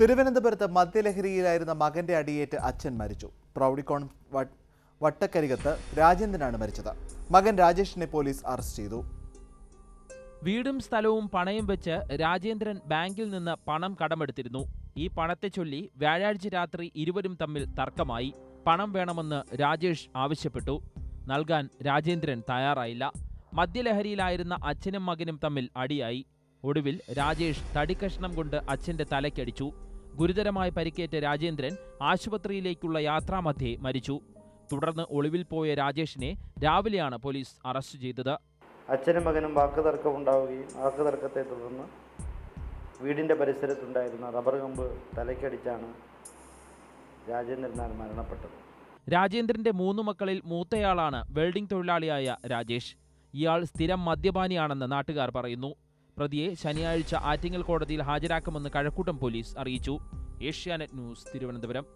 തിരുവനന്തപുരത്ത് മദ്യലഹരിയിലായിരുന്ന മകന്റെ അടിയേറ്റ് അച്ഛൻ മരിച്ചു. പ്രൗഢിക്കോൺ വട്ടക്കരികത്ത് രാജേന്ദ്രനാണ് മരിച്ചത്. മകൻ രാജേഷിനെ പോലീസ് അറസ്റ്റ് ചെയ്തു. വീടും സ്ഥലവും പണയം വെച്ച് രാജേന്ദ്രൻ ബാങ്കിൽ നിന്ന് പണം കടമെടുത്തിരുന്നു. ഈ പണത്തെ ചൊല്ലി വ്യാഴാഴ്ച രാത്രി ഇരുവരും തമ്മിൽ തർക്കമായി. പണം വേണമെന്ന് രാജേഷ് ആവശ്യപ്പെട്ടു. നൽകാൻ രാജേന്ദ്രൻ തയ്യാറായില്ല. മദ്യലഹരിയിലായിരുന്ന അച്ഛനും മകനും തമ്മിൽ അടിയായി. ഒടുവിൽ രാജേഷ് തടിക്കഷ്ണം കൊണ്ട് അച്ഛന്റെ തലയ്ക്കടിച്ചു. ഗുരുതരമായി പരിക്കേറ്റ രാജേന്ദ്രൻ ആശുപത്രിയിലേക്കുള്ള യാത്രാമധ്യേ മരിച്ചു. തുടർന്ന് ഒളിവിൽ പോയ രാജേഷിനെ രാവിലെയാണ് പോലീസ് അറസ്റ്റ് ചെയ്തത്. അച്ഛനും മകനും വാക്കുതർക്കം ഉണ്ടാവുകയും വാക്കുതർക്കത്തെ തുടർന്ന് വീടിന്റെ പരിസരത്തുണ്ടായിരുന്ന റബ്ബർ കമ്പ് തലയ്ക്കടിച്ചാണ് രാജേന്ദ്രൻ നായർ മരണപ്പെട്ടത്. രാജേന്ദ്രന്റെ മൂന്ന് മക്കളിൽ മൂത്തയാളാണ് വെൽഡിംഗ് തൊഴിലാളിയായ രാജേഷ്. ഇയാൾ സ്ഥിരം മദ്യപാനിയാണെന്ന് നാട്ടുകാർ പറയുന്നു. പ്രതിയെ ശനിയാഴ്ച ആറ്റിങ്ങൽ കോടതിയിൽ ഹാജരാക്കുമെന്ന് കഴക്കൂട്ടം പോലീസ് അറിയിച്ചു. ഏഷ്യാനെറ്റ് ന്യൂസ് തിരുവനന്തപുരം.